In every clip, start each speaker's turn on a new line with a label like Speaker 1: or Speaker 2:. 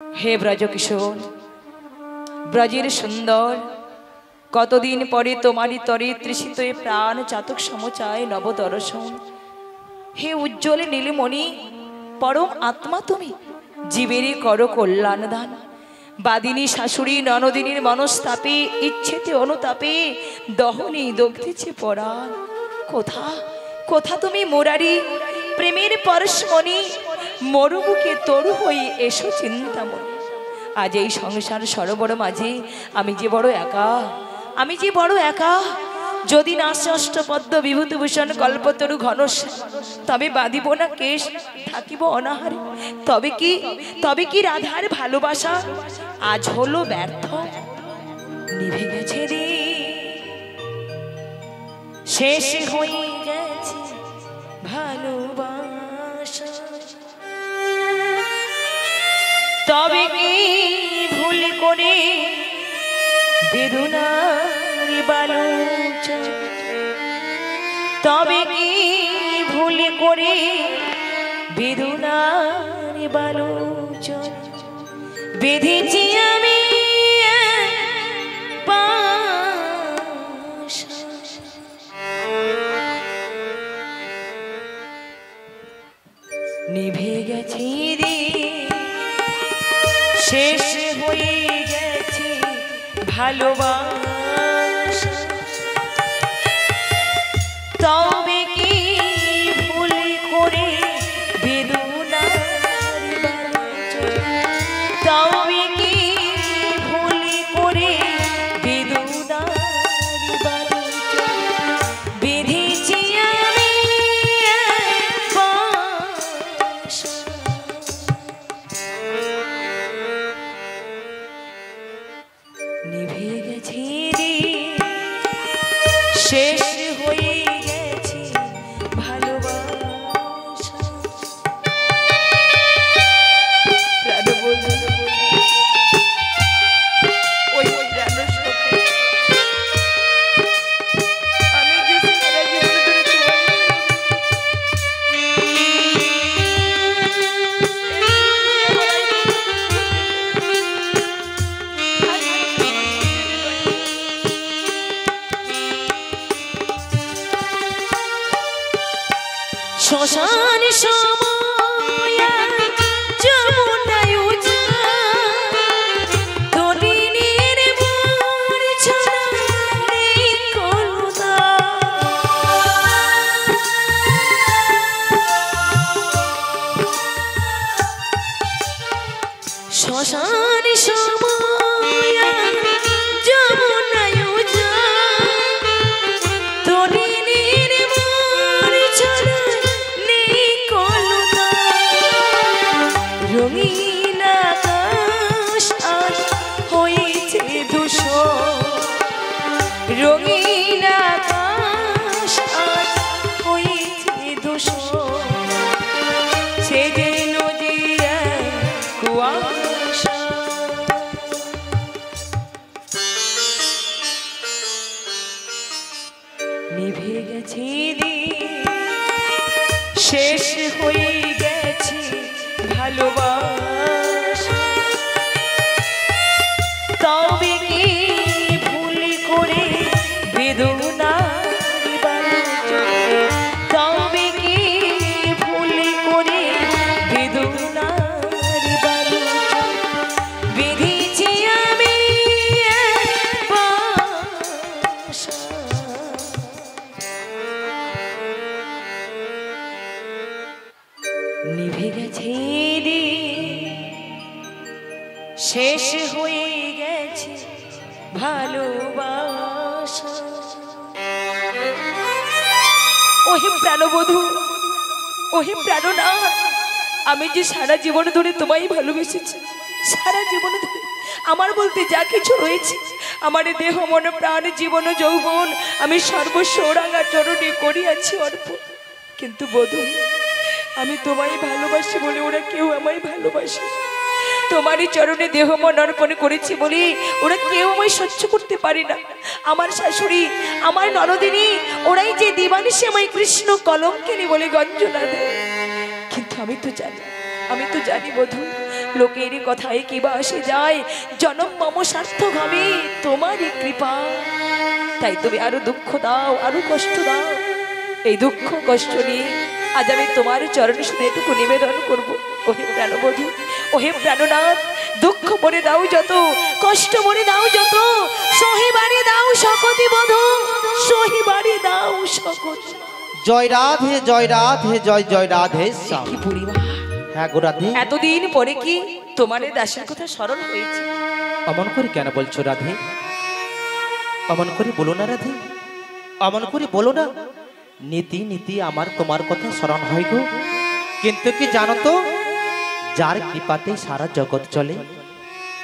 Speaker 1: হে ব্রজকিশোর ব্রজের সুন্দর, কতদিন পরে তোমারই তরে তৃষিত প্রাণ চাতক সমচায় নবদর্শন। হে উজ্জ্বল নীলমণি, পরম আত্মা তুমি, জীবেরই করো কল্যাণ দান বাদিনী শাশুড়ি ননদিনীর মনস্তাপে, ইচ্ছেতে অনুতাপে, দহনে দগ্ধেছে পরাণ। কোথা কোথা তুমি মোরারি, প্রেমের পরশমণি মরুমুখে তরু হয়ে এসো চিন্তামণি আজ এই সংসার সরোবর মাঝে আমি যে বড় একা, আমি যে বড় একা, যদি না আসে অষ্টপদ্ম বিভূতিভূষণ কল্পতরু ঘনস তবে বাঁধিব না কেশ, থাকিব অনাহারে। তবে কি তবে কি রাধার ভালোবাসা? আজ হলো ব্যর্থ, নিভে গেছে রে। শেষ হয়ে গেছে ভালোবাসা। তবে কি ভুল করে বেদনার বালুচা তবে কি ভুল করে বেদনার বালু বেঁধেছি আমি ভালোবাসা নিভে গেছে শেষ হয়ে গেছে ভালোবাসা। আমি যে সারা জীবন ধরে তোমায় ভালোবেসেছি, সারা জীবন ধরে আমার বলতে যা কিছু রয়েছে আমার দেহ, মন, প্রাণ, জীবন, যৌবন, আমি সর্বস্ব ওরাঙ্গা চরণে করিয়াছি অর্পণ। কিন্তু বধূ আমি তোমায় ভালোবাসি বলে ওরা কেউ আমায় ভালোবাসে। তোমারই চরণে দেহ, মন অর্পণ করেছি বলে ওরা কেউ আমায় সহ্য করতে পারে না। আমার শাশুড়ি, আমার নরদিনী, ওরাই যে দিবানিসে আমায় কৃষ্ণ কলঙ্কিনী বলে গঞ্জনা দেয়। আমি তো জানি, আমি তো জানি বধু, লোকের কথায় কি বা আসে যায়, জনম মম সার্থক হবে তোমারই কৃপা। তাই তুমি আরও দুঃখ দাও, আরও কষ্ট দাও। এই দুঃখ, কষ্ট নিয়ে আজ আমি তোমার চরণে শুধু এটুকু নিবেদন করব। ওহে প্রাণবধূ ওহে প্রাণনাথ দুঃখ মনে দাও যত, কষ্ট মনে দাও যত, সহিবারে দাও সকতি বধূ, সহিবারে দাও সকতি
Speaker 2: জয় রাধে জয় রাধে জয় জয় রাধে।
Speaker 1: কি
Speaker 2: হ্যাঁ গো রাধে।
Speaker 1: এতদিন পরে কি তোমার এই দাসের কথা স্মরণ হয়েছে?
Speaker 2: অমন করে কেন বলছো রাধে? অমন করে বলো না রাধে। অমন করে বলো না। নীতি নীতি আমার তোমার কথা স্মরণ হয় গো। কিন্তু কি জানো তো যার কৃপাতে সারা জগৎ চলে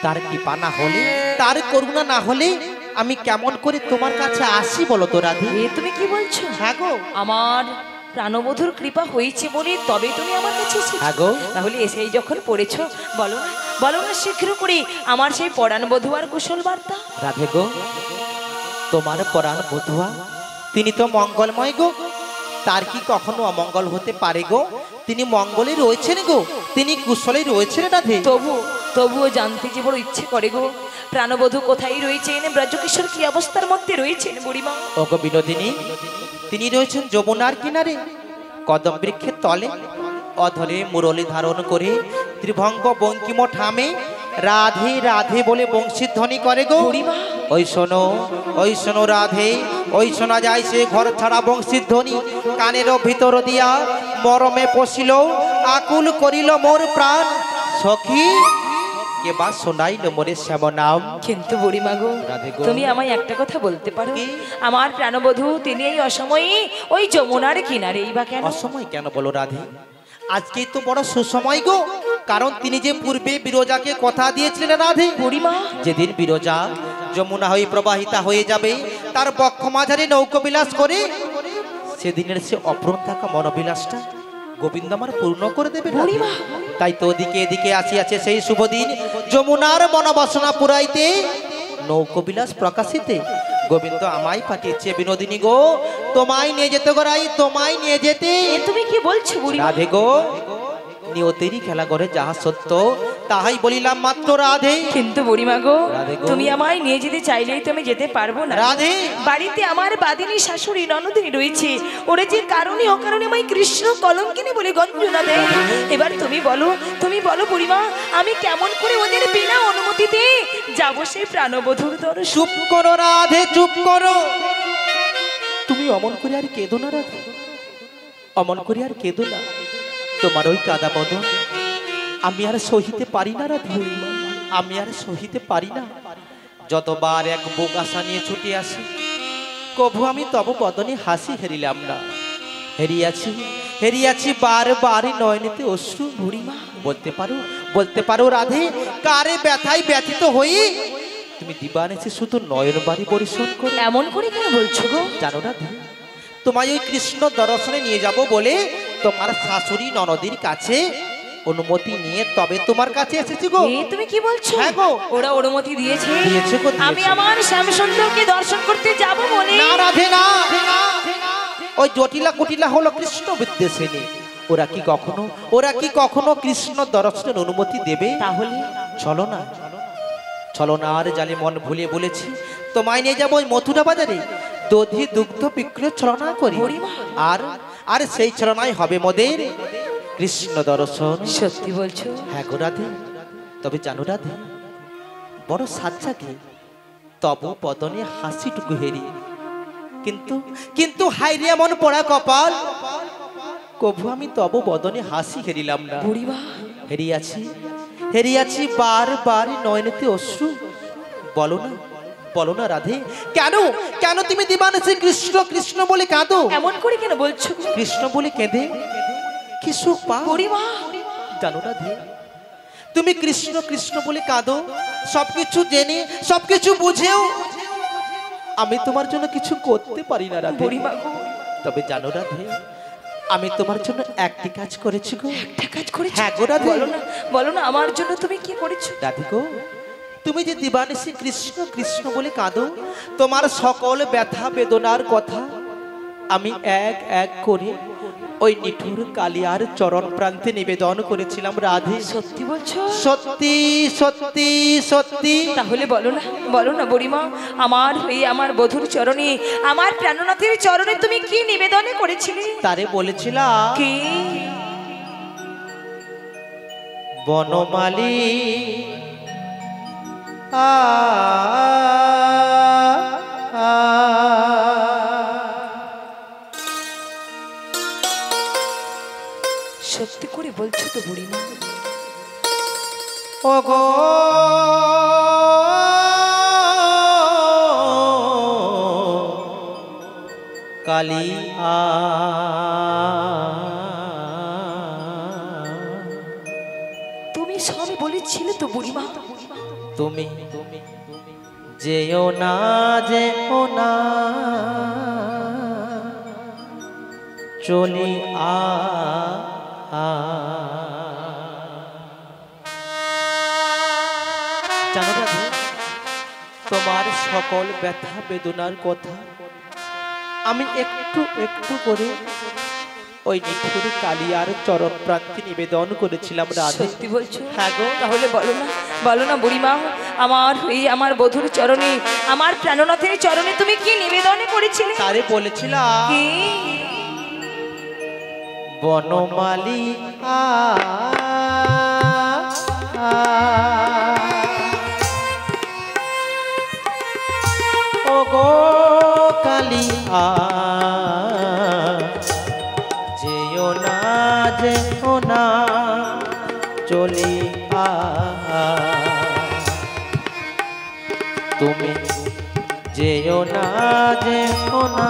Speaker 2: তার কৃপা না হলে তার করুণা না হলে আমি কেমন করে তোমার কাছে আসি বলো তো রাধে?
Speaker 1: এ তুমি কি বলছো?
Speaker 2: হ্যাঁ গো।
Speaker 1: আমার প্রাণবধুর কৃপা হয়েছে বলে তবে তুমি আমার কাছে এসেছ।
Speaker 2: হ্যাঁ
Speaker 1: তাহলে এসেই যখন পড়েছ বলো না বলো না শীঘ্র করে আমার সেই পরাণ বধু আর কুশল বার্তা
Speaker 2: রাধে গো তোমার পরাণ বধুয়া তিনি তো মঙ্গলময় গো। তার কি কখনো অমঙ্গল হতে পারে গো? তিনি মঙ্গলে রয়েছেন গো তিনি কুশলে রয়েছেন রাধে।
Speaker 1: তবু তবুও জানতে যে বড় ইচ্ছে করে গো। প্রাণবধূ কোথায় রয়েছেন? ব্রজকিশোর কি অবস্থার মধ্যে রয়েছেন বুড়িমা?
Speaker 2: ওগো বিনোদিনী তিনি রয়েছেন যমুনার কিনারে কদম বৃক্ষের তলে অধরে মুরলি ধারণ করে ত্রিভঙ্গ বঙ্কিম ঠামে রাধে রাধে বলে বংশীধ্বনি করে গো। ওই শোনো ওই শোনো রাধে ওই শোনা যায় সে ঘর ছাড়া বংশীর ধ্বনি কানের ভিতর দিয়া মরমে পশিল আকুল করিল মোর প্রাণ। সখী কে বা শোনাইল মোরে শ্যাম নাম
Speaker 1: কিন্তু বুড়িমা গো। তুমি আমায় একটা কথা বলতে পারো? আমার প্রাণবধূ তিনি এই অসময়ে ওই যমুনার কিনারেই বা কেন?
Speaker 2: অসময় কেন বলো রাধে? আজকে তো বড় সুসময় গো কারণ তিনি যে পূর্বে বিরোজাকে কথা দিয়েছিলেন রাধে।
Speaker 1: বুড়িমা।
Speaker 2: যেদিন বিরোজা যমুনা হয়ে প্রবাহিতা হয়ে যাবে তার বক্ষ মাঝারে নৌকো বিলাস করে সেদিনের সে অপূরণ থাকা মনোবিলাসটা গোবিন্দ আমার পূর্ণ করে দেবে তাই তো ওদিকে এদিকে আসিয়াছে সেই শুভদিন যমুনার মনোবাসনা পুরাইতে নৌকবিলাস প্রকাশিতে। গোবিন্দ আমায় পাঠিয়েছে বিনোদিনী গো তোমায় নিয়ে যেতে গড়াই তোমায় নিয়ে যেতে।
Speaker 1: তুমি কি বলছো
Speaker 2: রাধে গো নিয়তেরই খেলা করে যাহা সত্য তাহাই বলিলাম মাত্র রাধে।
Speaker 1: কিন্তু বুড়িমা গো তুমি আমায় নিয়ে যেতে চাইলেই তো আমি যেতে পারব না।
Speaker 2: রাধে।
Speaker 1: বাড়িতে আমার বাদিনী শাশুড়ি ননদিনী রয়েছে। ওরা যে কারণে অকারণে আমায় কৃষ্ণ কলঙ্কিনী বলে গঞ্জনা দেয়। এবার তুমি বলো তুমি বলো বুড়িমা আমি কেমন করে ওদের বিনা অনুমতিতে যাব সেই প্রাণবধূর দর্শন?
Speaker 2: চুপ করো রাধে চুপ করো। তুমি অমন করে আর কেঁদো না রাধে। অমন করে আর কেঁদো না। তোমার ওই কাদা বদন আমি আর সহিতে পারি না রাধে আমি আর সহিতে পারি না। যতবার এক বুক আশা নিয়ে ছুটে আসি কভু আমি তব বদনে হাসি হেরিলাম না। হেরিয়াছি হেরিয়াছি বারবার নয়নেতে অশ্রু ভুড়িমা বলতে পারো বলতে পারো রাধে কারে ব্যথায় ব্যথিত হই? তুমি দিবানেছে শুধু নয়ন বাড়ি পরিশ্রম করো।
Speaker 1: এমন করে কেন বলছো গো?
Speaker 2: জানো রাধে তোমায় ওই কৃষ্ণ দর্শনে নিয়ে যাব বলে তোমার শাশুড়ি ননদির কাছে অনুমতি নিয়ে তবে তোমার কাছে এসেছি গো।
Speaker 1: এ তুমি কি বলছো?
Speaker 2: হ্যাঁ গো।
Speaker 1: ওরা অনুমতি দিয়েছে।
Speaker 2: দিয়েছে গো।
Speaker 1: আমি আমার শ্যামসুন্দরকে দর্শন করতে যাব বলে।
Speaker 2: না রাধে না ওই জটিলা কুটিলা হলো কৃষ্ণ বিদ্বেষিনী ওরা কি কখনো ওরা কি কখনো কৃষ্ণ দর্শনের অনুমতি দেবে?
Speaker 1: তাহলে?
Speaker 2: চলো না। চলো না আর জালে মন ভুলে বলেছি। তোমায় নিয়ে যাব ওই মথুরা বাজারে। দধি দুগ্ধ বিক্রয় ছলনা করি। আর আর সেই ছলনায় হবে মোদের। কৃষ্ণ দর্শন।
Speaker 1: সত্যি বলছো?
Speaker 2: হ্যাঁ গো রাধে। তবে জানো রাধে বড় সাজ্জাকে তব পদনে হাসিটুকু হেরি। কিন্তু কিন্তু হাইরে এমন পড়া কপাল। কভু আমি তব বদনে হাসি হেরিলাম না। হেরিয়াছি হেরিয়াছি বার বার নয়নেতে অশ্রু। বলো না বলো না রাধে কেন কেন তুমি দিবানেছে কৃষ্ণ কৃষ্ণ বলে কাঁদো?
Speaker 1: এমন করে কেন বলছো?
Speaker 2: কৃষ্ণ বলে কেঁদে কি সুখ জানো রাধে তুমি কৃষ্ণ কৃষ্ণ বলে কাঁদো। সবকিছু জেনে সবকিছু বুঝেও। আমি তোমার জন্য কিছু করতে পারি না রাধে। তবে জানো রাধে আমি তোমার জন্য একটি কাজ করেছি গো।
Speaker 1: একটা কাজ করেছ?
Speaker 2: হ্যাঁ গো রাধে।
Speaker 1: বলো না বলো না আমার জন্য তুমি কি করেছ?
Speaker 2: রাধে গো তুমি যে দিবানিসি কৃষ্ণ কৃষ্ণ বলে কাঁদো তোমার সকল ব্যথা বেদনার কথা আমি এক এক করে ওই নিঠুর কালিয়ার চরণ প্রান্তে নিবেদন করেছিলাম রাধে।
Speaker 1: সত্যি বলছো?
Speaker 2: সত্যি সত্যি সত্যি।
Speaker 1: তাহলে বলো না বলো না বুড়িমা আমার হয়ে আমার বধুর চরণে আমার প্রাণনাথের চরণে তুমি কি নিবেদনে করেছিলে?
Speaker 2: তারে বলেছিলাম
Speaker 1: কি?
Speaker 2: বনমালী। আ আ,
Speaker 1: বলছো তো বুড়িমা
Speaker 2: ওগো কালী আ
Speaker 1: তুমি সবে বলেছিলে তো বুড়িমা
Speaker 2: তুমি যেও না যেও না চলি আ। জানো তোমার সকল ব্যথা বেদনার কথা আমি একটু একটু করে ওই নিঠুর কালিয়ার চরণ প্রান্তি নিবেদন করেছিলাম রাধে।
Speaker 1: সত্যি বলছো?
Speaker 2: হ্যাঁ গো।
Speaker 1: তাহলে বলো না বলো না বুড়িমা আমার এই আমার বধুর চরণে আমার প্রাণনাথের চরণে তুমি কি নিবেদনে করেছিলে?
Speaker 2: তারে বলেছিলাম।
Speaker 1: কি?
Speaker 2: বনমালী আ আ। ও গো কালী আ না চলি আ তুমি যেও না যেও না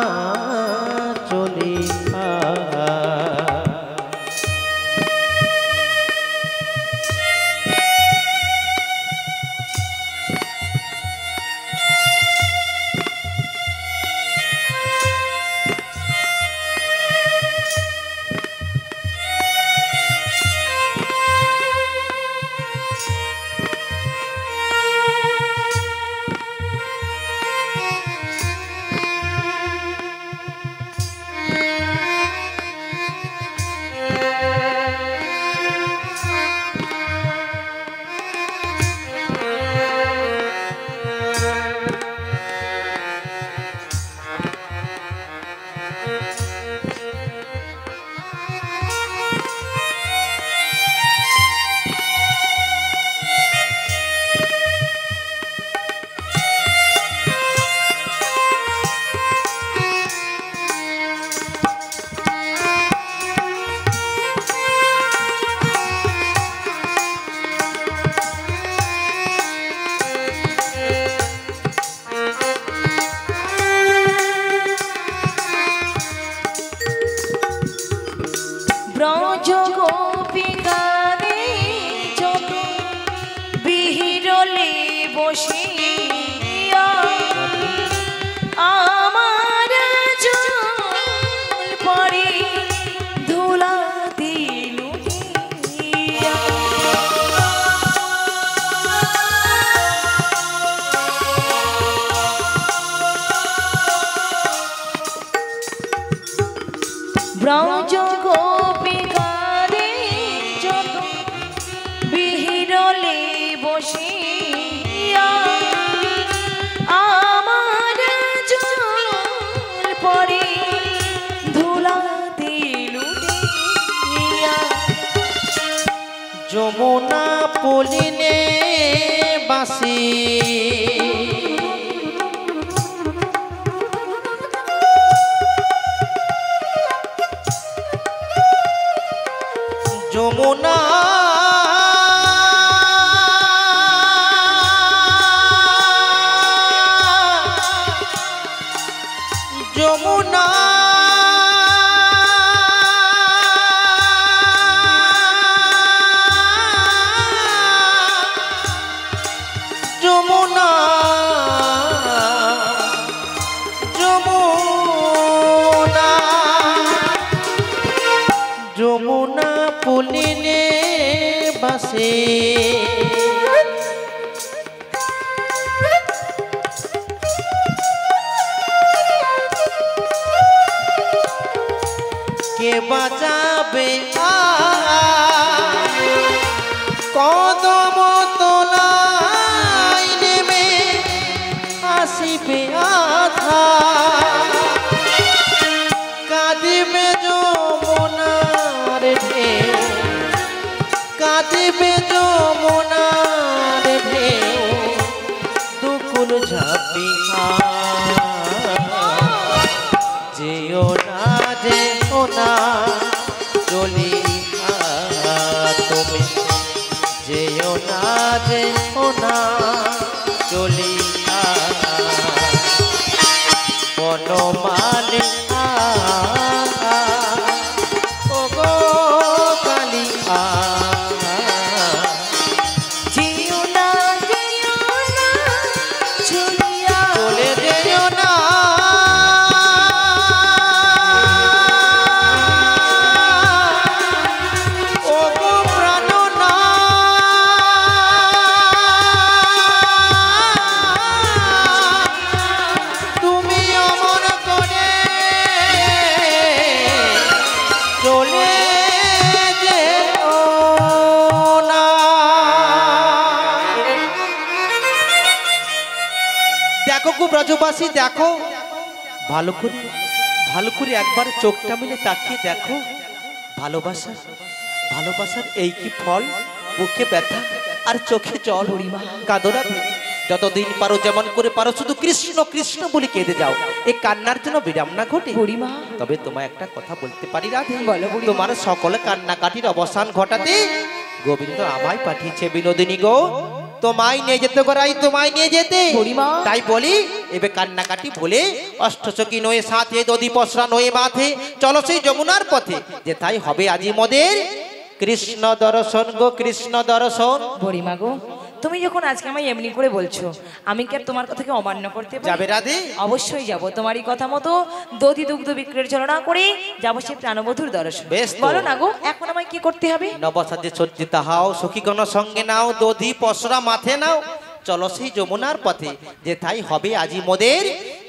Speaker 2: যমুনা। যমুনা যমুনা। যমুনা পুলিনে বাসে। যে না। চলিয়া গো দেখো। ভালো করে ভালো করে একবার চোখটা মিলে তাকিয়ে দেখো। ভালোবাসা ভালোবাসার এই কি ফল? বুকে ব্যথা আর চোখে জল? হরিমা কাঁদরা যতদিন পারো যেমন করে পারো শুধু কৃষ্ণ কৃষ্ণ বলে কেঁদে যাও। এই কান্নার জন্য বিরাম না ঘটে।
Speaker 1: হরিমা
Speaker 2: তবে তোমায় একটা কথা বলতে পারি
Speaker 1: বুড়িমা।
Speaker 2: তোমার সকল কান্নাকাটির অবসান ঘটাতে গোবিন্দ আমায় পাঠিয়েছে বিনোদিনী গো। তোমায় নিয়ে যেতে করাই তোমায় নিয়ে যেতে। তাই বলি এবে কান্নাকাটি বলে অষ্টচকি নয়ে সাথে দধি পসরা নয়ে মাথে চলো সেই যমুনার পথে। যে তাই হবে আজি মদের কৃষ্ণ দর্শন গো কৃষ্ণ দর্শন।
Speaker 1: বুড়িমা গো তুমি যখন আজকে আমায় এমনি করে বলছো আমি কি আর তোমার কথাকে অমান্য করতে পারি?
Speaker 2: যাবে রাধে।
Speaker 1: অবশ্যই যাব তোমারই কথা মতো দধি দুগ্ধ বিক্রির চালনা করে যাব সে প্রাণবধুর দর্শন।
Speaker 2: বেশ
Speaker 1: বলো না গো এখন আমায় কি করতে হবে?
Speaker 2: নবসাজে সজ্জিতা হাও সখীগণ সঙ্গে নাও দধি পসরা মাথে নাও। চলো সেই যমুনার পথে যে তাই হবে আজি মোদের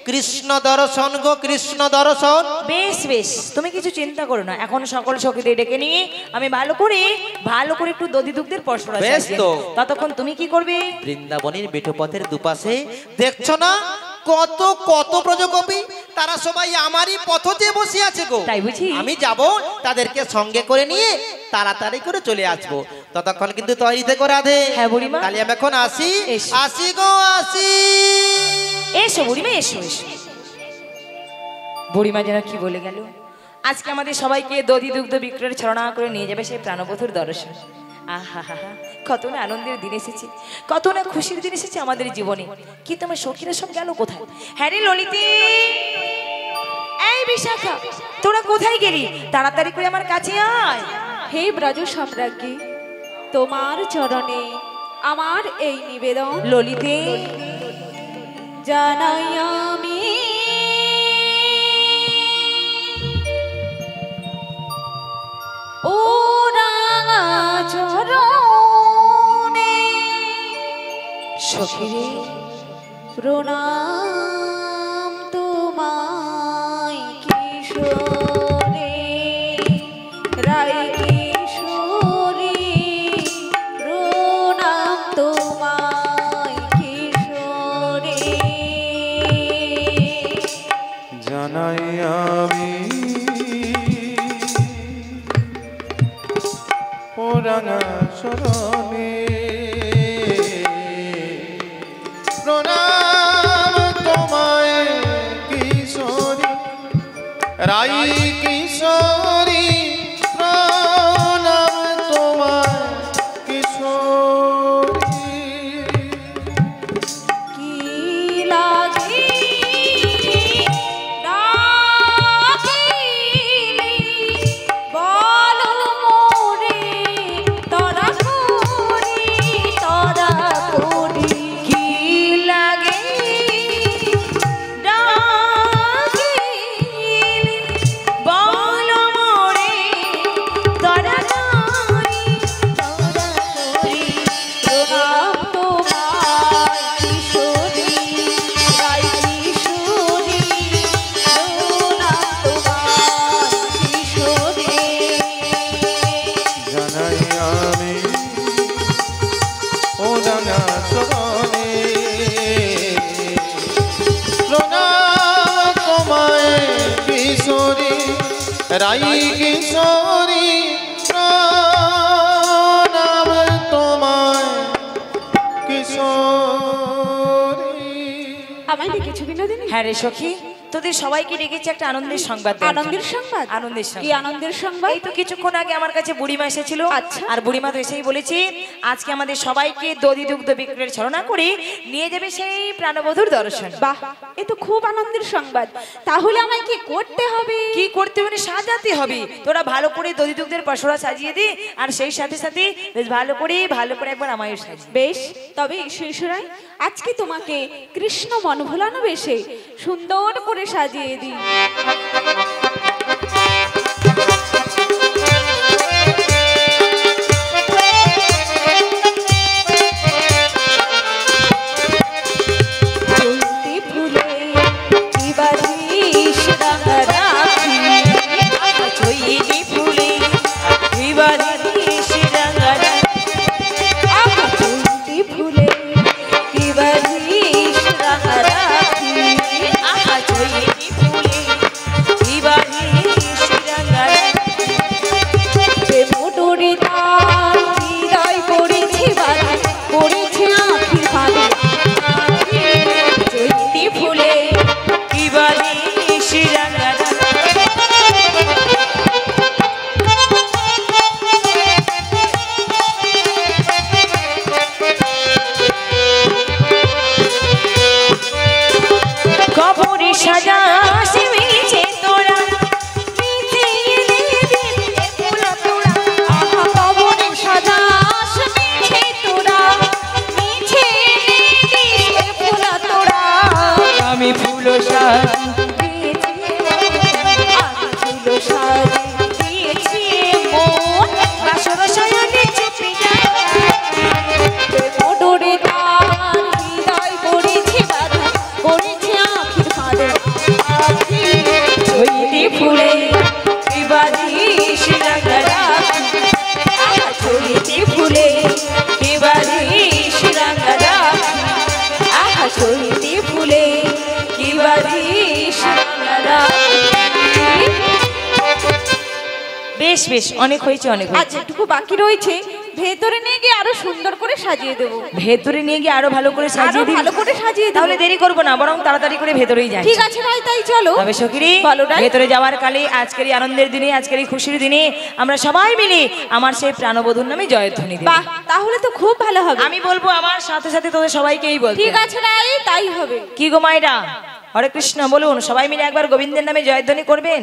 Speaker 2: কৃষ্ণ দর্শন গো কৃষ্ণ দর্শন
Speaker 1: বেশ বেশ তুমি কিছু চিন্তা করো না এখন সকল সখীদের ডেকে নিয়ে আমি ভালো করে ভালো করে একটু দধি দুগ্ধের পরশরা
Speaker 2: বেশ। তো।
Speaker 1: ততক্ষণ তুমি কি করবে
Speaker 2: বৃন্দাবনের বেঠোপথের দুপাশে দেখছ না কত কত প্রজকপি তারা সবাই আমারই পথতে বসে আছে গো।
Speaker 1: তাই বুঝি?
Speaker 2: আমি যাব তাদেরকে সঙ্গে করে নিয়ে তাড়াতাড়ি করে চলে আসব। ততক্ষণ কিন্তু তৈরিতে করে আধে
Speaker 1: হ্যাঁ, বুড়িমা।
Speaker 2: তাহলে আমি এখন আসি। আসি গো আসি।
Speaker 1: এসো বুড়িমা এসো এসো। বুড়িমা যেন কি বলে গেল? আজকে আমাদের সবাইকে দধি দুগ্ধ বিক্রয়ের ছলনা করে নিয়ে যাবে সেই প্রাণবধুর দর্শন। আহা কত না আনন্দের দিন এসেছে, কত না খুশির দিন এসেছে আমাদের জীবনে। কিন্তু আমার সখীরা সব গেল কোথায়? হ্যাঁ রে ললিতে, এই বিশাখা, তোরা কোথায় গেলি? তাড়াতাড়ি করে আমার কাছে আয়।
Speaker 3: হে ব্রজ সম্রাজ্ঞী, তোমার চরণে আমার এই নিবেদন।
Speaker 1: ললিতে,
Speaker 3: জানাই আমি। ও রাঙা চরণে
Speaker 1: সখীরে
Speaker 3: প্রণাম।
Speaker 4: রাই কিশোরী
Speaker 3: দেখেছ বিনোদিনী
Speaker 1: হ্যাঁ রে সখী। তোদের সবাইকে ডেকেছি একটা আনন্দের সংবাদ।
Speaker 3: আনন্দের সংবাদ?
Speaker 1: আনন্দের সংবাদ।
Speaker 3: আনন্দের সংবাদ?
Speaker 1: এই তো কিছুক্ষণ আগে আমার কাছে বুড়িমা এসেছিল।
Speaker 3: আচ্ছা।
Speaker 1: আর বুড়িমা তো এসেই বলেছি আজকে আমাদের সবাইকে দধি দুগ্ধ বিক্রয়ের ছলনা করে নিয়ে যাবে সেই প্রাণবধুর দর্শন।
Speaker 3: বাহ এ তো খুব আনন্দের সংবাদ। তাহলে আমায় কি করতে হবে?
Speaker 1: কি করতে হবে? সাজাতে হবে। তোরা ভালো করে দধি দুগ্ধের পশরা সাজিয়ে দি আর সেই সাথে সাথে বেশ ভালো করে ভালো করে একবার আমায় সাজিয়ে
Speaker 3: বেশ তবে শিশুরাই আজকে তোমাকে কৃষ্ণ মনভোলানো বেশে সুন্দর করে সাজিয়ে দিই
Speaker 1: অনেক হয়েছে।
Speaker 3: যেটুকু বাকি রয়েছে। ভেতরে নিয়ে গিয়ে আরও সুন্দর করে সাজিয়ে দেবো।
Speaker 1: ভেতরে নিয়ে গিয়ে আরও ভালো করে সাজিয়ে দিই
Speaker 3: ভালো করে সাজিয়ে
Speaker 1: তাহলে দেরি করব না বরং তাড়াতাড়ি করে ভেতরেই যাই
Speaker 3: ঠিক আছে ভাই তাই চলো।
Speaker 1: তবে সখিরি ভেতরে যাওয়ার কালে আজকের এই আনন্দের দিনে আজকের এই খুশির দিনে আমরা সবাই মিলে আমার সেই প্রাণবধূর নামে জয়ধ্বনি দেব।
Speaker 3: বাহ তাহলে তো খুব ভালো হবে।
Speaker 1: আমি বলব আমার সাথে সাথে তোদের সবাইকেই বলতে।
Speaker 3: ঠিক আছে রাই তাই হবে।
Speaker 1: কি গো মায়েরা? হরে কৃষ্ণ বলুন সবাই মিলে একবার গোবিন্দের নামে জয়ধ্বনি করবেন?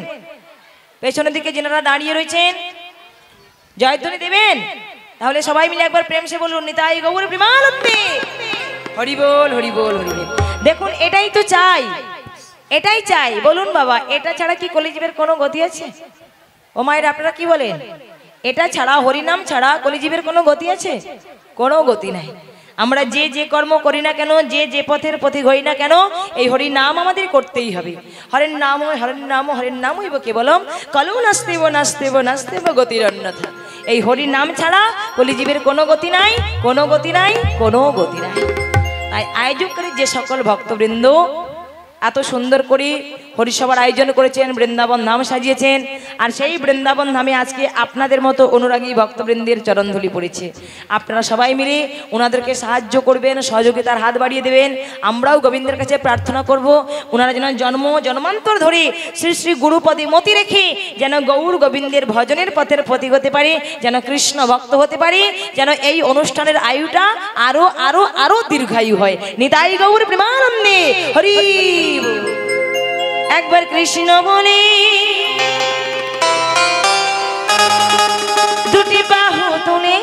Speaker 1: পেছনের দিকে যেনারা দাঁড়িয়ে রয়েছেন জয়ধ্বনি দেবেন। তাহলে সবাই মিলে একবার প্রেম সে বলুন, নিতাই গৌর প্রেমানন্দে। হরি বল হরি বল হরি বল। দেখুন, এটাই তো চাই। এটাই চাই। বলুন বাবা, এটা ছাড়া কি কলিজীবের কোনো গতি আছে? ও মায়ের, আপনারা কি বলেন? এটা ছাড়া, হরিনাম ছাড়া কলিজীবের কোনো গতি আছে? কোনো গতি নাই। আমরা যে যে কর্ম করি না কেন যে যে পথের পথিক হই না কেন এই হরি নাম আমাদের করতেই হবে। হরের নাম হরের নাম হরের নাম হইব কেবলম কলম নাস্তেব নাস্তেব নাস্তেব গতির অন্যথা এই হরি নাম ছাড়া কলিজীবের কোনো গতি নাই কোনো গতি নাই কোনো গতি নাই। তাই আয়োজককারী যে সকল ভক্তবৃন্দ এত সুন্দর করে হরিসভার আয়োজন করেছেন, বৃন্দাবন ধাম সাজিয়েছেন। আর সেই বৃন্দাবন ধামে আজকে আপনাদের মতো অনুরাগী ভক্তবৃন্দের চরণধুলি পড়েছে। আপনারা সবাই মিলে ওনাদেরকে সাহায্য করবেন, সহযোগিতার হাত বাড়িয়ে দেবেন। আমরাও গোবিন্দের কাছে প্রার্থনা করব ওনারা যেন জন্ম, জন্মান্তর ধরে শ্রী শ্রী গুরুপদে মতি রেখে যেন গৌর গোবিন্দের ভজনের পথের প্রতীক হতে পারে, যেন কৃষ্ণ ভক্ত হতে পারে, যেন এই অনুষ্ঠানের আয়ুটা আরও আরও আরও দীর্ঘায়ু হয়। নিতাই গৌর প্রেমানন্দে, হরি। একবার কৃষ্ণ বলে দুটি বাহু তুলে।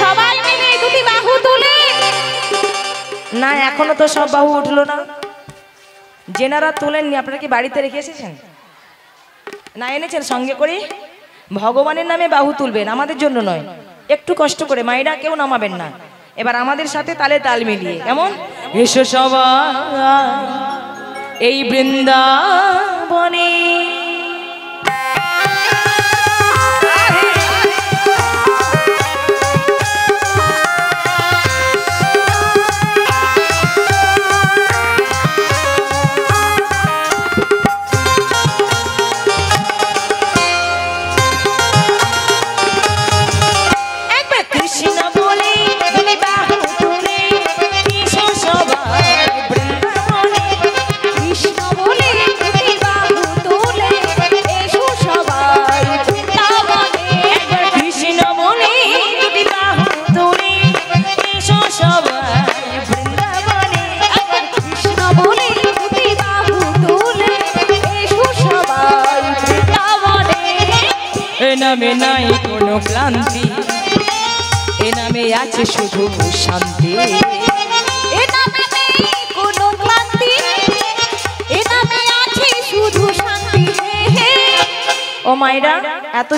Speaker 3: সবাই মিলে দুটি বাহু তুলে।
Speaker 1: না এখনও তো সব বাহু উঠল না। জেনারা তোলেননি আপনারা কি বাড়িতে রেখে এসেছেন? না এনেছেন সঙ্গে করে। ভগবানের নামে বাহু তুলবেন আমাদের জন্য নয়। একটু কষ্ট করে মায়েরা কেউ নামাবেন না। এবার আমাদের সাথে তালে তাল মিলিয়ে কেমন? এসো সবাই। এই বৃন্দাবনে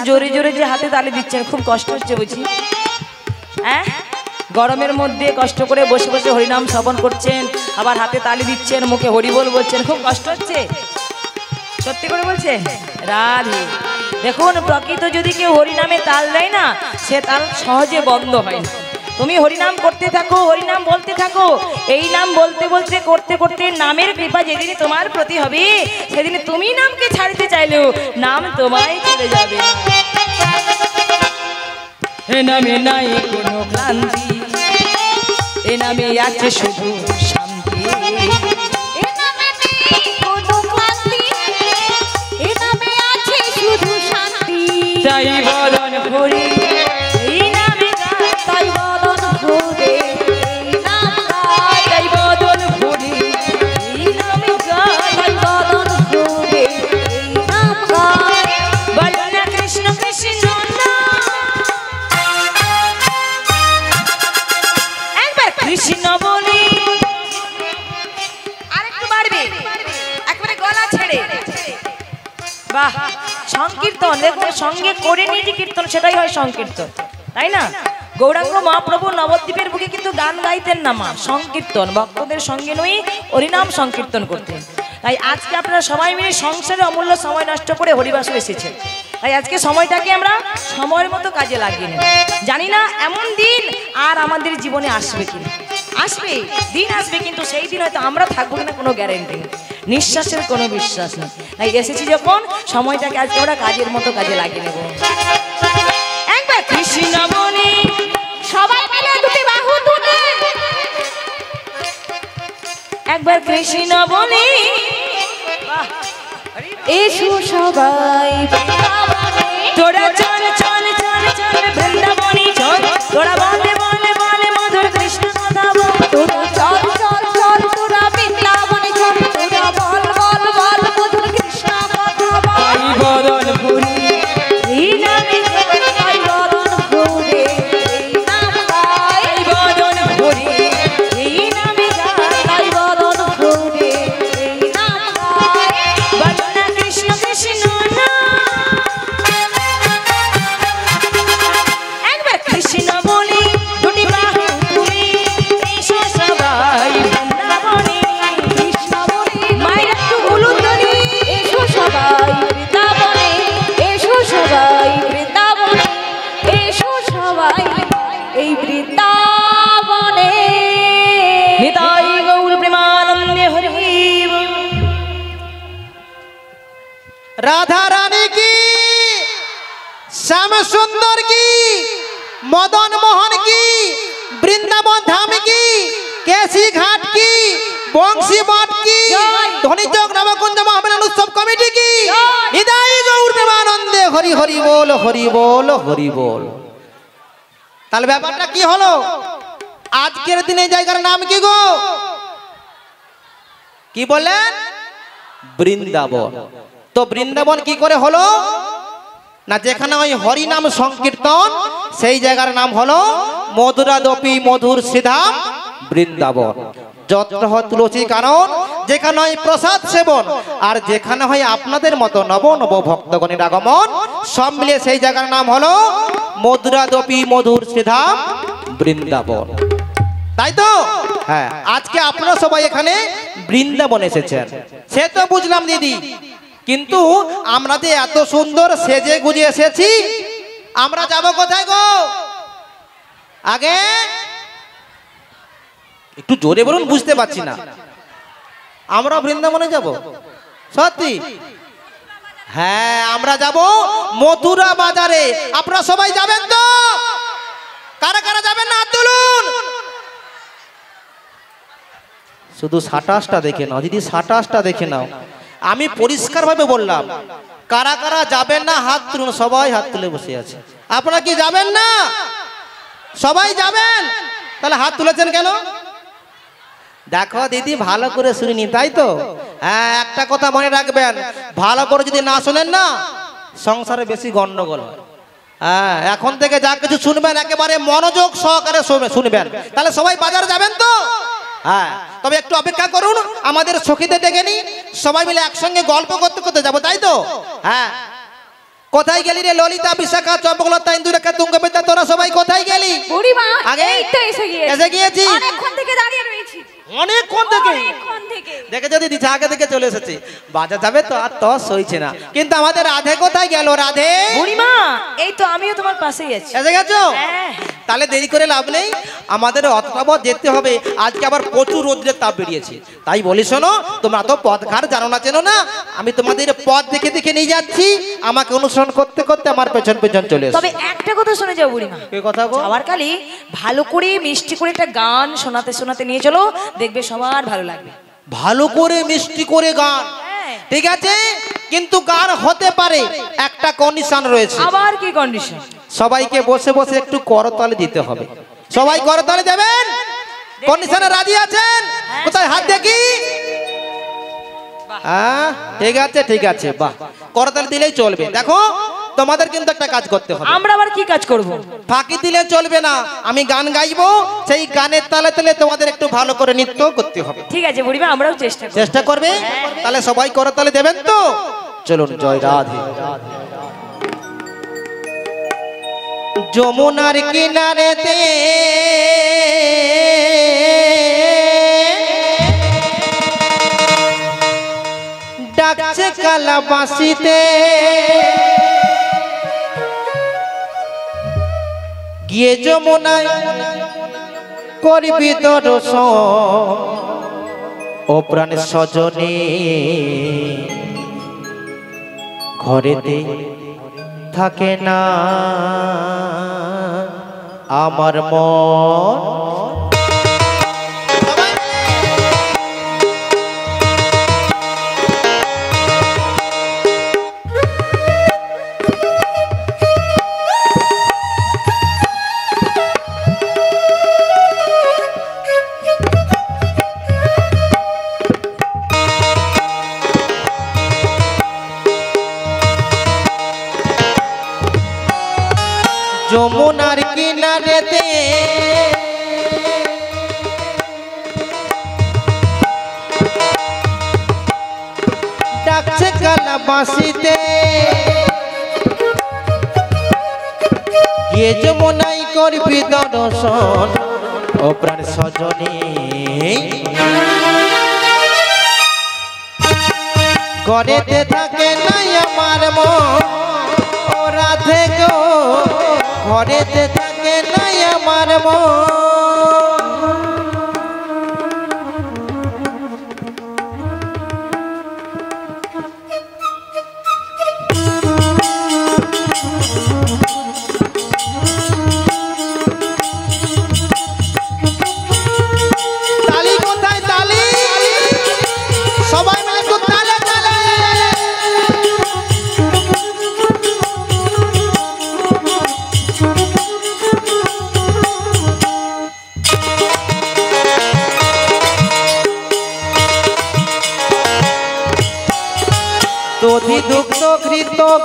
Speaker 1: জোরে জোরে যে হাতে তালি দিচ্ছেন, খুব কষ্ট হচ্ছে বুঝি? হ্যাঁ? গরমের মধ্যে কষ্ট করে বসে বসে হরিনাম শ্রবণ করছেন, আবার হাতে তালি দিচ্ছেন, মুখে হরিবোল বলছেন, খুব কষ্ট হচ্ছে? সত্যি করে বলছে? রাধে। দেখুন, প্রকৃত যদি কেউ হরিনামে তাল দেয় না, সে তাল সহজে বন্ধ হয় তুমি হরিনাম করতে থাকো, হরিনাম বলতে থাকো এই নাম বলতে বলতে করতে করতে নামের কৃপা যেদিন তোমার প্রতি হবে সেদিন তুমি নামকে ছাড়তে চাইলেও নাম তোমায় চলে যাবে। এ নামে নাই কোনো ক্লান্তি এ নামে আছে শুধু শান্তি। তাই ভরি সংকীর্তন দেখুন সঙ্গে করে নিয়ে যে কীর্তন, সেটাই হয় সংকীর্তন, তাই না? গৌরাঙ্গ মহাপ্রভু নবদ্বীপের বুকে কিন্তু গান গাইতেন না মা, সংকীর্তন, ভক্তদের সঙ্গে নই হরিনাম সংকীর্তন করতেন। তাই আজকে আপনারা সবাই মিলে সংসারে অমূল্য সময় নষ্ট করে হরিবাসে এসেছেন। তাই আজকে সময়টাকে আমরা সময়ের মতো কাজে লাগিয়ে জানি না এমন দিন আর আমাদের জীবনে আসবে কি আসবে, দিন আসবে, কিন্তু সেই দিন হয়তো আমরা থাকব কিনা কোনো গ্যারেন্টি নেই। নিঃশ্বাসের কোনো বিশ্বাস নেই। এসেছি যখন, সময়টাকে আজকে আমরা কাজের মতো কাজে লাগিয়ে নেব। একবার কৃষ্ণ বলি
Speaker 3: সবাই মিলে দুটি বাহু তুলে।
Speaker 1: একবার কৃষ্ণ বলি
Speaker 3: এসো সবাই।
Speaker 1: তোরা চল চল চল চল, বৃন্দাবনী চল। তোরা
Speaker 2: সুন্দর কি? মদন মোহন কি? বৃন্দাবন ধাম কি? কেসি ঘাট কি? বংশী মঠ কি? ধনীচক নবকুঞ্জ মহামেলন উৎসব কমিটি কি? হৃদয় গৌর প্রেমানন্দে হরি হরি বল হরি বল হরি বল। তাহলে ব্যাপারটা কি হলো? আজকের দিনে জায়গার নাম কি গো? কি বললেন? বৃন্দাবন। তো বৃন্দাবন কি করে হলো? না যেখানে ওই হরি নাম সংকীর্তন, সেই জায়গার নাম হলো মধুরা দপি মধুর সিধাম বৃন্দাবন। যত্র তুলসী কারণ যেখানে হয় প্রসাদ সেবন, আর যেখানে হয় আপনাদের মতো নব নব ভক্তগণের আগমন, সব মিলিয়ে সেই জায়গার নাম হলো মধুরা দপি মধুর সিধাম বৃন্দাবন। তাই তো? হ্যাঁ। আজকে আপনারা সবাই এখানে বৃন্দাবন এসেছেন। সে তো বুঝলাম দিদি। কিন্তু আমরা যে এত সুন্দর সেজে গুজে এসেছি, আমরা যাব কোথায় গো? আগে একটু জোরে বলুন, বুঝতে পারছি না। আমরা বৃন্দাবনে যাব। সত্যি? হ্যাঁ আমরা যাব মথুরা বাজারে। আপনারা সবাই যাবেন তো? কারা কারা যাবেন না? তুলুন। শুধু সাতাশটা দেখে নাও দিদি সাতাশটা দেখে নাও। আমি পরিষ্কারভাবে বললাম, কারা কারা যাবেন না, হাত তুলুন, সবাই হাত তুলে বসে আছে। আপনারা কি যাবেন না? সবাই যাবেন? তাহলে হাত তুলেছেন কেন? দেখো দিদি, ভালো করে শুনিনি তাই তো? হ্যাঁ একটা কথা মনে রাখবেন, ভালো করে যদি না শোনেন না, সংসারে বেশি গন্ডগোল হয়। হ্যাঁ এখন থেকে যা কিছু শুনবেন, একেবারে মনোযোগ সহকারে শুনবেন। তাহলে সবাই বাজার যাবেন তো? হ্যাঁ তবে একটু অপেক্ষা করুন আমাদের সখীদের ডেকে নি সবাই মিলে একসঙ্গে গল্প করতে করতে যাব তাই তো? হ্যাঁ। কোথায় গেলি রে ললিতা বিশাখা চম্পকলতা ইন্দুরেখা তুঙ্গবিদ্যা তোরা সবাই কোথায় গেলি? আগে
Speaker 3: এই তো এসে গিয়েছি।
Speaker 2: এসে গিয়েছি।
Speaker 3: অনেকক্ষণ থেকে দাঁড়িয়ে রয়েছি।
Speaker 2: অনেকক্ষণ থেকে?
Speaker 3: অনেকক্ষণ থেকে।
Speaker 2: দেখে যদি দিচ্ছে আগে থেকে চলে এসেছে। বাজার যাবে তো আর তো সইছে না। কিন্তু আমাদের রাধে কোথায় গেল রাধে?
Speaker 1: বুড়িমা এই তো আমিও তোমার পাশেই আছি।
Speaker 2: এসে গেছো?
Speaker 1: হ্যাঁ।
Speaker 2: তাহলে দেরি করে লাভ নেই। আমাদের অতটাপথ যেতে হবে। আজকে আবার প্রচুর রোদ্রের তাপ বেরিয়েছে। তাই বলি শোনো তোমরা তো পথ ঘাট জানো না চেনো না। আমি তোমাদের পথ দেখে দেখে নিয়ে যাচ্ছি। আমাকে অনুসরণ করতে করতে আমার পেছন পেছন চলে
Speaker 1: তবে একটা কথা শুনে যাও বুড়িমা।
Speaker 2: কি কথা গো?
Speaker 1: যাওয়ার কালে ভালো করে মিষ্টি করে একটা গান শোনাতে শোনাতে নিয়ে চলো। দেখবে সবার ভালো লাগবে।
Speaker 2: ভালো করে মিষ্টি করে গান।
Speaker 1: হ্যাঁ।
Speaker 2: ঠিক আছে? কিন্তু গান হতে পারে। একটা কন্ডিশন রয়েছে।
Speaker 1: আবার কি কন্ডিশন
Speaker 2: সবাইকে বসে বসে একটু করতালে দিতে হবে। সবাই করতালে দেবেন? কন্ডিশনে রাজি আছেন? কোথায় হাত দেখি? হ্যাঁ ঠিক আছে ঠিক আছে বাহ। করতালে দিলেই চলবে। দেখো তোমাদের কিন্তু একটা কাজ করতে হবে।
Speaker 1: আমরা আবার কি কাজ করব?
Speaker 2: ফাঁকি দিলে চলবে না। আমি গান গাইবো সেই গানের তালে তালে তোমাদের একটু ভালো করে নৃত্য করতে হবে।
Speaker 1: ঠিক আছে বুড়িমা আমরাও চেষ্টা করব।
Speaker 2: চেষ্টা করবে? তাহলে সবাই করতালে দেবেন তো? চলুন জয় রাধে। যমুনার কিনারে কিনারেতে ডাকছে কালা বাসিতে গিয়ে যমুনায় করবি দর্শন। ও প্রাণ সজনে ঘরেতে থাকে না। আমার মন বাসিতে গিয়ে যমুনাই করবি দর্শন, ও প্রাণ সজনী। ঘরেতে থাকে নাই আমার মন, ও রাধে গো। ঘরেতে থাকে নাই আমার মন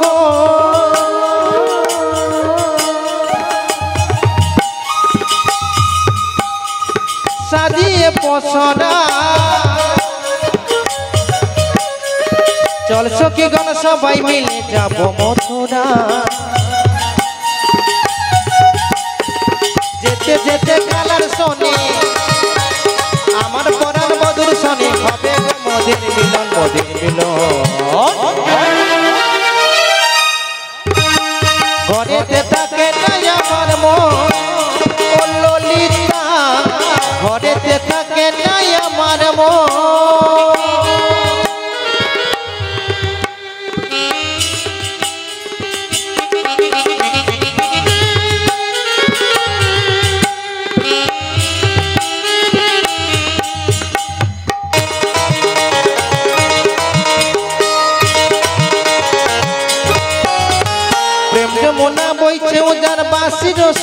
Speaker 2: গো। সাজিয়ে পসরা চল সখী গণ সবাই মিলে যাব মথুরা। যেতে যেতে কালার শোনে, আমার পরাণ মধুর শোনে, হবে গো মিলন, মদির মিলন। মন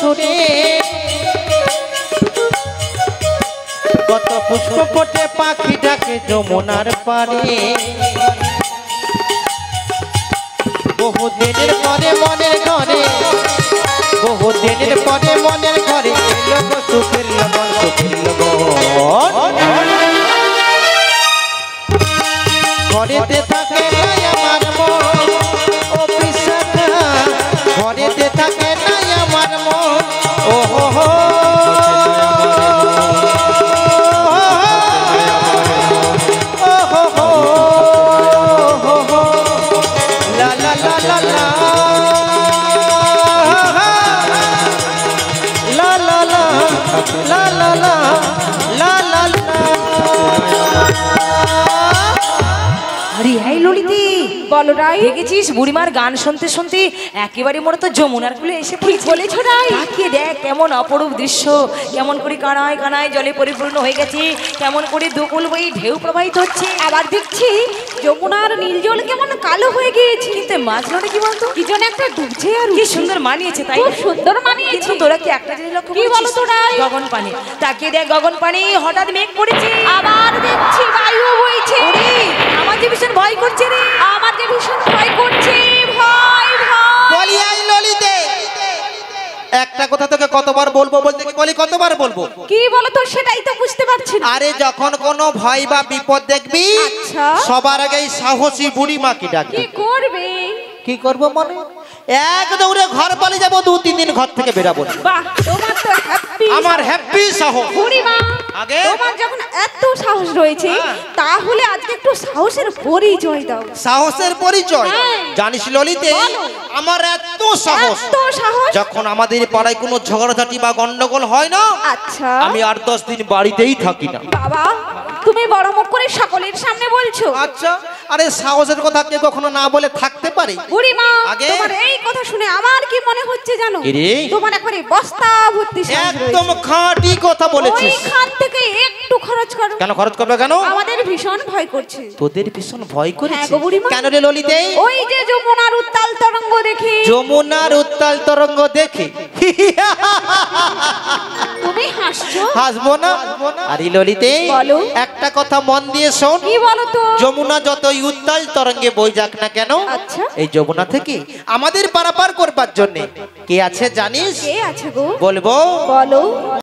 Speaker 2: সুরে কত পুষ্প ফোটে পাখি ডাকে যমুনার পারে বহুদিনের পরে মনের ঘরে ও দিনের পরে মনের ঘরে সুখের সুখের ঘরেতে থাকে
Speaker 3: রাই।
Speaker 1: দেখেছিস? বুড়িমার গান শুনতে শুনতে একেবারে মনে তো যমুনার কুলে এসে
Speaker 3: বলেছ রাই।
Speaker 1: তাকিয়ে দেখ কেমন অপরূপ দৃশ্য কেমন করে কানায় কানায় জলে পরিপূর্ণ হয়ে গেছে কেমন করে দুকুল বই ঢেউ প্রবাহিত হচ্ছে।
Speaker 3: আবার দেখছি যমুনার নীল জল কেমন কালো হয়ে গিয়েছে।
Speaker 1: কিন্তু মাছগুলো কি বলতো?
Speaker 3: কি যেন একটা ডুবছে আর
Speaker 1: কি সুন্দর মানিয়েছে তাই
Speaker 3: সুন্দর মানিয়েছে।
Speaker 1: তোরা কি একটা জিনিস লক্ষ্য
Speaker 3: কি? বলো তো রাই?
Speaker 1: গগন পানি। তাকিয়ে দেখ গগন পানি হঠাৎ মেঘ পড়েছে
Speaker 3: আবার দেখছি বায়ু বইছে।
Speaker 1: আমার যে ভীষণ ভয় করছে রে।
Speaker 3: ভীষণ ভয় করছে ভয়
Speaker 2: বলি আই ললিতে। একটা কথা তোকে কতবার বলব বলতে কি? বলি কতবার বলব?
Speaker 3: কি বলো তো সেটাই তো বুঝতে পারছি না।
Speaker 2: আরে যখন কোনো ভয় বা বিপদ দেখবি
Speaker 3: আচ্ছা।
Speaker 2: সবার আগে এই সাহসী বুড়ি মাকে
Speaker 3: কি
Speaker 2: ডাকবি
Speaker 3: করবে?
Speaker 2: কি করব মনে? এক দৌড়ে ঘর পালিয়ে যাব দু তিন দিন ঘর থেকে বেরাবো।
Speaker 3: বাহ তোমার
Speaker 2: আমার হ্যাপি সাহস
Speaker 3: বুড়িমা
Speaker 2: আগে?
Speaker 3: তোমার যখন এত সাহস রয়েছে
Speaker 2: হ্যাঁ।
Speaker 3: তাহলে আজকে একটু সাহসের পরিচয় দাও।
Speaker 2: সাহসের পরিচয়?
Speaker 3: হ্যাঁ।
Speaker 2: জানিস ললিতে আমার এত সাহস।
Speaker 3: এত সাহস?
Speaker 2: যখন আমাদের পাড়ায় কোনো ঝগড়াঝাটি বা গন্ডগোল হয় না
Speaker 3: আচ্ছা।
Speaker 2: আমি আট দশ দিন বাড়িতেই থাকি না।
Speaker 3: বাবা তুমি বড় মুখ করে সকলের সামনে বলছো।
Speaker 2: আচ্ছা আরে সাহসের কথা কে কখনো না বলে থাকতে পারে?
Speaker 3: বুড়িমা? তোমার এই কথা শুনে আমার কি মনে হচ্ছে জানো? তোমার একবারে বস্তা ভর্তি
Speaker 2: একদম খাঁটি কথা বলেছিস।
Speaker 3: ওইখান থেকে একটু খরচ করো।
Speaker 2: কেন খরচ করবে কেন?
Speaker 3: আমাদের ভীষণ ভয় করছে।
Speaker 2: তোদের ভীষণ ভয়
Speaker 3: হ্যাঁ
Speaker 2: করেছে
Speaker 3: বুড়িমা।
Speaker 2: কেন রে ললিতে?
Speaker 3: ওই যে যমুনার উত্তাল তরঙ্গ দেখি।
Speaker 2: যমুনার উত্তাল তরঙ্গ দেখে।
Speaker 3: তুমি হাসছো?
Speaker 2: হাসবো না। আরে ললিতে
Speaker 3: বলো।
Speaker 2: একটা কথা মন দিয়ে শোন।
Speaker 3: কি বলো তো?
Speaker 2: যমুনা যতই উত্তাল তরঙ্গে বই যাক না কেন
Speaker 3: আচ্ছা।
Speaker 2: এই যমুনা থেকে আমাদের পারাপার করবার জন্য। কে আছে জানিস?
Speaker 3: কে আছে গো?
Speaker 2: বলব
Speaker 3: বলো